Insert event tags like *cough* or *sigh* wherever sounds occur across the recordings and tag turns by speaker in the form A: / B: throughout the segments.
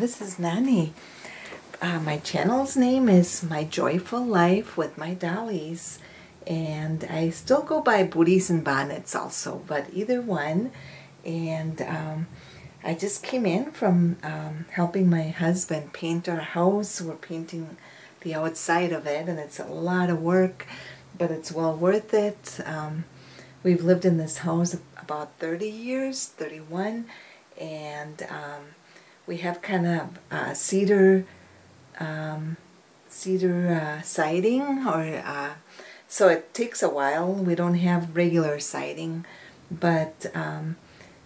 A: this is Nani. Uh, my channel's name is My Joyful Life with My Dollies. And I still go by booties and bonnets also, but either one. And um, I just came in from um, helping my husband paint our house. We're painting the outside of it, and it's a lot of work, but it's well worth it. Um, we've lived in this house about 30 years, 31, and um, we have kind of uh, cedar um, cedar uh, siding or uh, so it takes a while. We don't have regular siding but um,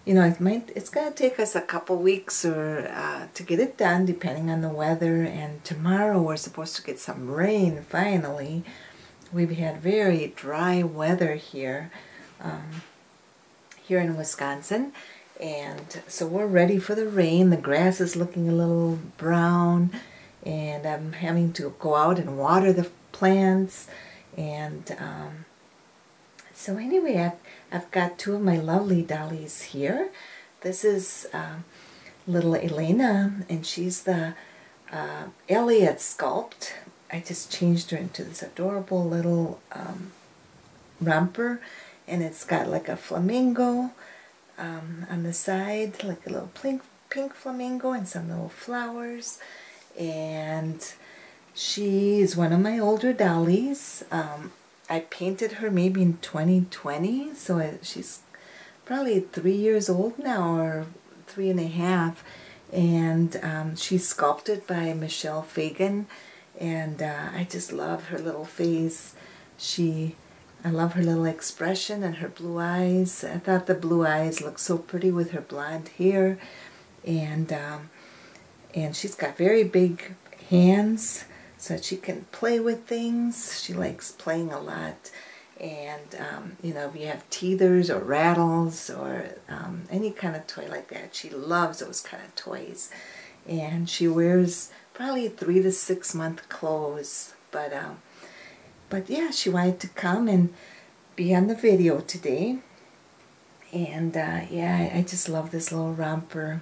A: you know it might it's gonna take us a couple weeks or uh, to get it done depending on the weather. And tomorrow we're supposed to get some rain finally. We've had very dry weather here um, here in Wisconsin and so we're ready for the rain. The grass is looking a little brown and I'm having to go out and water the plants. And um, so anyway, I've, I've got two of my lovely dollies here. This is uh, little Elena and she's the uh, Elliot sculpt. I just changed her into this adorable little um, romper and it's got like a flamingo um, on the side, like a little pink, pink flamingo and some little flowers. And she is one of my older dollies. Um, I painted her maybe in 2020, so I, she's probably three years old now, or three and a half. And um, she's sculpted by Michelle Fagan, and uh, I just love her little face. She I love her little expression and her blue eyes. I thought the blue eyes looked so pretty with her blonde hair. And, um, and she's got very big hands so she can play with things. She likes playing a lot. And, um, you know, if you have teethers or rattles or um, any kind of toy like that, she loves those kind of toys. And she wears probably three to six month clothes. But um, but yeah, she wanted to come and be on the video today. And uh, yeah, I just love this little romper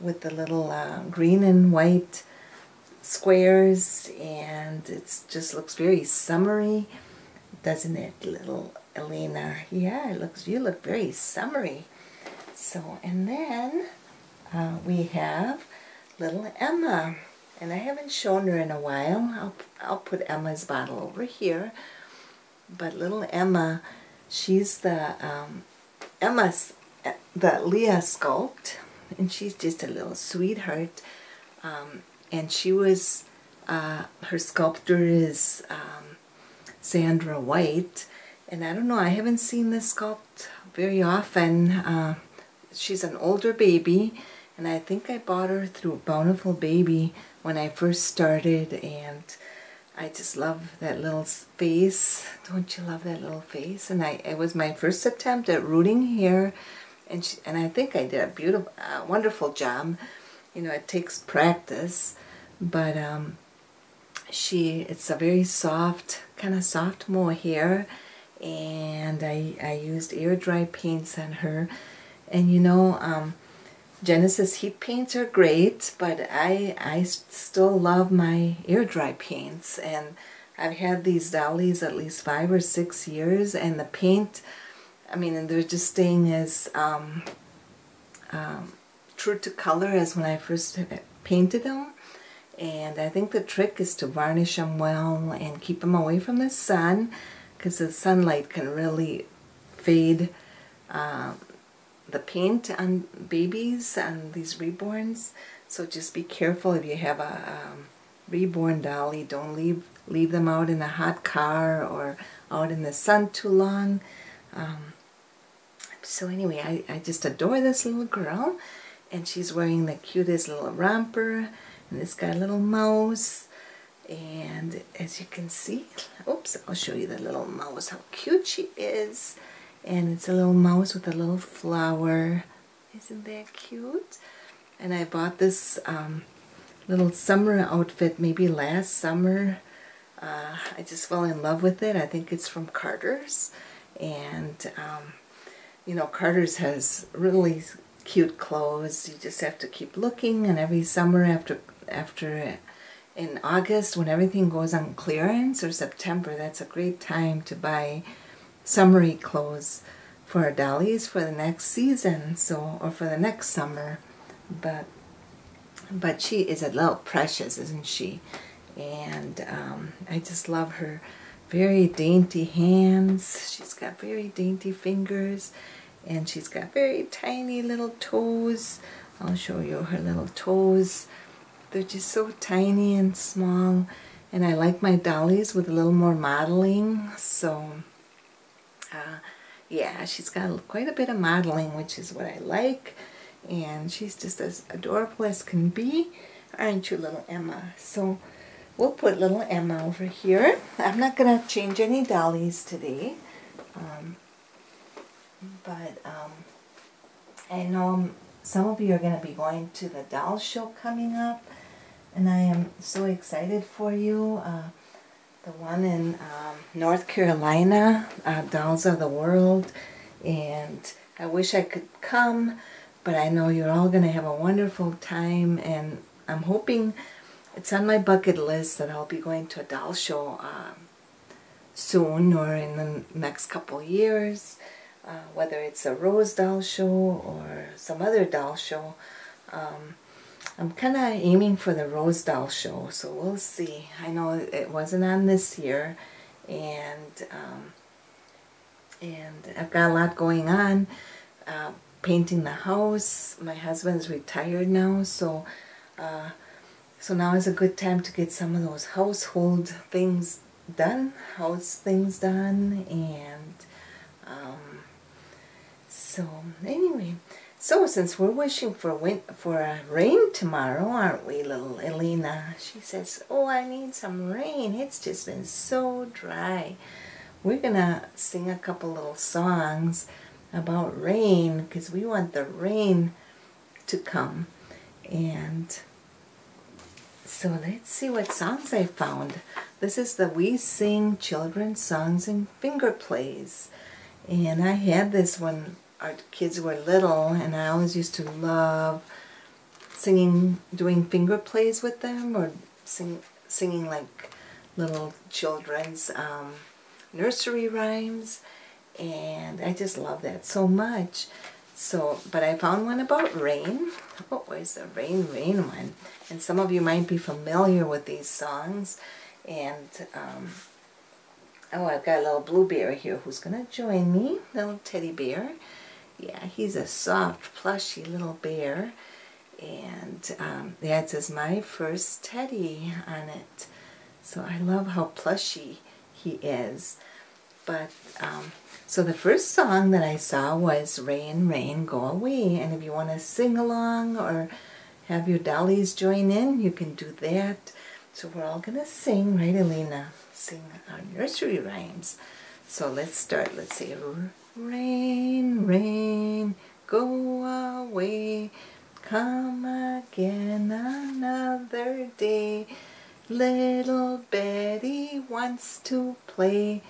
A: with the little uh, green and white squares. And it just looks very summery doesn't it little Elena? Yeah it looks you look very summery. So and then uh, we have little Emma and I haven't shown her in a while. I'll, I'll put Emma's bottle over here. But little Emma, she's the um, Emma's the Leah sculpt, and she's just a little sweetheart. Um, and she was uh, her sculptor is um, Sandra White, and I don't know. I haven't seen this sculpt very often. Uh, she's an older baby, and I think I bought her through Bountiful Baby when I first started and I just love that little face. Don't you love that little face? And I it was my first attempt at rooting hair and she, and I think I did a beautiful uh, wonderful job. You know, it takes practice, but um she it's a very soft kind of soft mohair and I I used air dry paints on her and you know um Genesis heat paints are great, but I, I still love my air dry paints. And I've had these dollies at least five or six years, and the paint, I mean, they're just staying as um, um, true to color as when I first painted them. And I think the trick is to varnish them well and keep them away from the sun because the sunlight can really fade uh, the paint on babies and these reborns. So just be careful if you have a um, reborn dolly. Don't leave leave them out in a hot car or out in the sun too long. Um, so anyway, I, I just adore this little girl. And she's wearing the cutest little romper. And it's got a little mouse. And as you can see, oops, I'll show you the little mouse, how cute she is and it's a little mouse with a little flower. Isn't that cute? And I bought this um, little summer outfit maybe last summer. Uh, I just fell in love with it. I think it's from Carter's. And, um, you know, Carter's has really cute clothes. You just have to keep looking, and every summer after after in August when everything goes on clearance or September, that's a great time to buy summery clothes for our dollies for the next season, so or for the next summer. But but she is a little precious, isn't she? And um, I just love her very dainty hands. She's got very dainty fingers and she's got very tiny little toes. I'll show you her little toes. They're just so tiny and small. And I like my dollies with a little more modeling. So, uh, yeah, she's got quite a bit of modeling, which is what I like. And she's just as adorable as can be. Aren't you, little Emma? So, we'll put little Emma over here. I'm not going to change any dollies today. Um, but um, I know some of you are going to be going to the doll show coming up. And I am so excited for you. Uh, the one in um, North Carolina, uh, Dolls of the World. And I wish I could come, but I know you're all going to have a wonderful time. And I'm hoping it's on my bucket list that I'll be going to a doll show uh, soon or in the next couple years, uh, whether it's a Rose doll show or some other doll show. Um, I'm kind of aiming for the Rose doll show, so we'll see. I know it wasn't on this year, and um, and I've got a lot going on. Uh, painting the house. My husband's retired now, so uh, so now is a good time to get some of those household things done, house things done, and um, so anyway, so since we're wishing for wind, for a rain tomorrow, aren't we, little Elena? She says, "Oh, I need some rain. It's just been so dry." We're gonna sing a couple little songs about rain because we want the rain to come, and so let's see what songs I found. This is the Wee Sing Children's Songs and Finger Plays. And I had this when our kids were little, and I always used to love singing, doing finger plays with them, or sing, singing like little children's um, nursery rhymes. And I just love that so much. So, but I found one about rain. *laughs* What was the rain, rain one? And some of you might be familiar with these songs. And, um, oh, I've got a little blue bear here who's going to join me, little teddy bear. Yeah, he's a soft, plushy little bear. And um, yeah, it says my first teddy on it. So I love how plushy he is. But um, so the first song that I saw was Rain, Rain, Go Away. And if you want to sing along or have your dollies join in, you can do that. So we're all going to sing, right, Elena? Sing our nursery rhymes. So let's start. Let's say, Rain, rain, go away. Come again another day. Little Betty wants to play.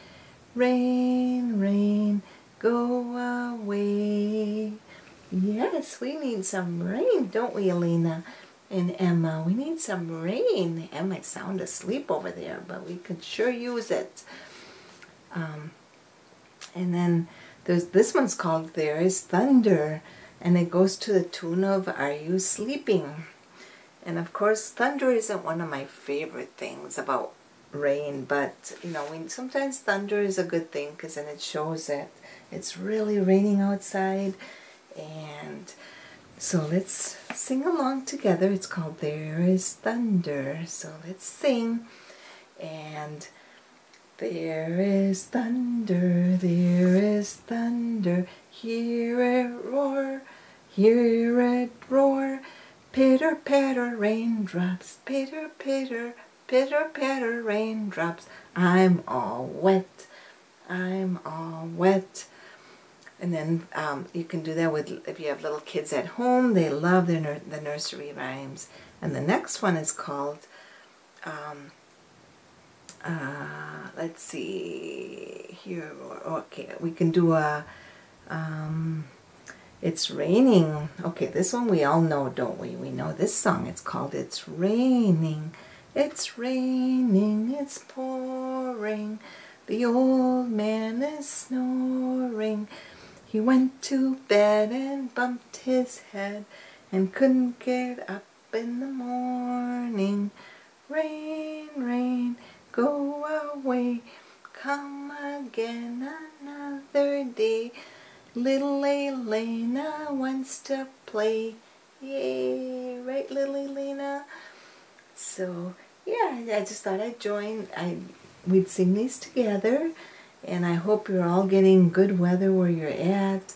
A: Rain, rain, go away. Yes, we need some rain, don't we, Elena and Emma? We need some rain. Emma might sound asleep over there, but we could sure use it. Um, and then there's this one's called There is Thunder, and it goes to the tune of Are You Sleeping? And of course, thunder isn't one of my favorite things about rain, but you know, when sometimes thunder is a good thing because then it shows that it's really raining outside. And so let's sing along together. It's called There is Thunder. So let's sing. And there is thunder, there is thunder, hear it roar, hear it roar, pitter patter raindrops, pitter patter Pitter patter raindrops, I'm all wet, I'm all wet. And then um, you can do that with, if you have little kids at home, they love their the nursery rhymes. And the next one is called, um, uh, let's see, here, okay, we can do a, um, It's raining. Okay, this one we all know, don't we? We know this song. It's called It's Raining. It's raining, it's pouring. The old man is snoring. He went to bed and bumped his head and couldn't get up in the morning. Rain, rain, go away, come again another day. Little Elena wants to play. Yay, right, little Elena? So, yeah, I just thought I'd join. I We'd sing these together, and I hope you're all getting good weather where you're at.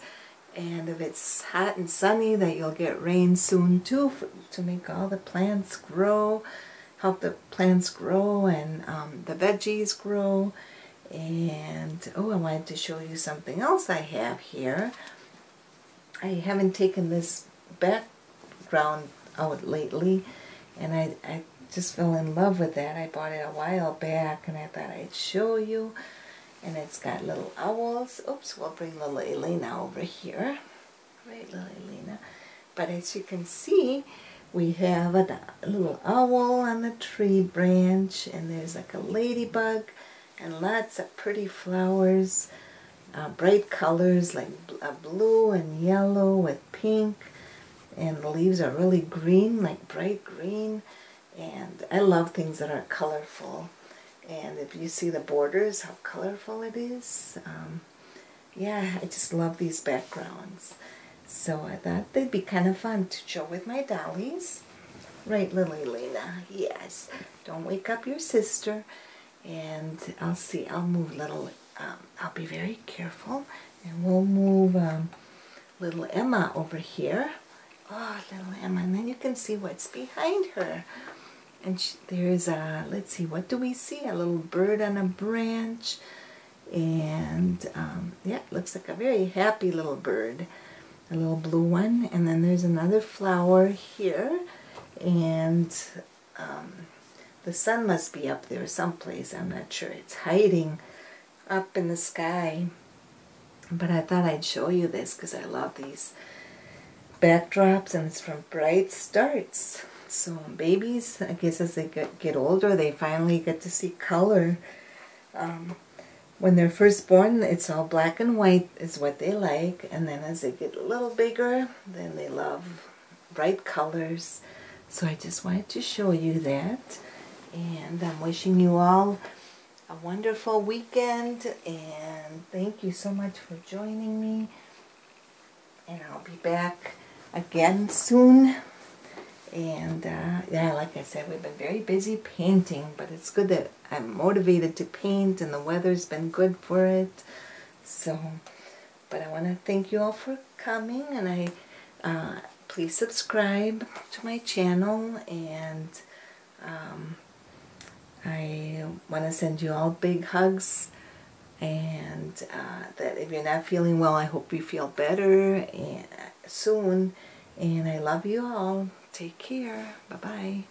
A: And if it's hot and sunny, that you'll get rain soon too for, to make all the plants grow, help the plants grow and um, the veggies grow. And, oh, I wanted to show you something else I have here. I haven't taken this background out lately, and I, I just fell in love with that. I bought it a while back, and I thought I'd show you. And it's got little owls. Oops, we'll bring little Elena over here. Right, little Elena. But as you can see, we have a, a little owl on the tree branch, and there's like a ladybug, and lots of pretty flowers, uh, bright colors like uh, blue and yellow with pink, and the leaves are really green, like bright green, and I love things that are colorful, and if you see the borders, how colorful it is, um, yeah, I just love these backgrounds. So I thought they'd be kind of fun to show with my dollies. Right, Lily Lena? Yes. Don't wake up your sister and I'll see, I'll move little, um, I'll be very careful, and we'll move um, little Emma over here. Oh, little Emma, and then you can see what's behind her. And she, there's a, let's see, what do we see? A little bird on a branch, and um, yeah, looks like a very happy little bird, a little blue one. And then there's another flower here, and um, the sun must be up there someplace. I'm not sure. It's hiding up in the sky. But I thought I'd show you this because I love these backdrops and it's from Bright Starts. So babies, I guess as they get, get older, they finally get to see color. Um, when they're first born, it's all black and white is what they like. And then as they get a little bigger, then they love bright colors. So I just wanted to show you that. And I'm wishing you all a wonderful weekend. And thank you so much for joining me. And I'll be back again soon. And uh, yeah, like I said, we've been very busy painting, but it's good that I'm motivated to paint and the weather's been good for it. So, but I want to thank you all for coming and I uh, please subscribe to my channel and um, I want to send you all big hugs and uh, that if you're not feeling well, I hope you feel better and soon. And I love you all. Take care. Bye-bye.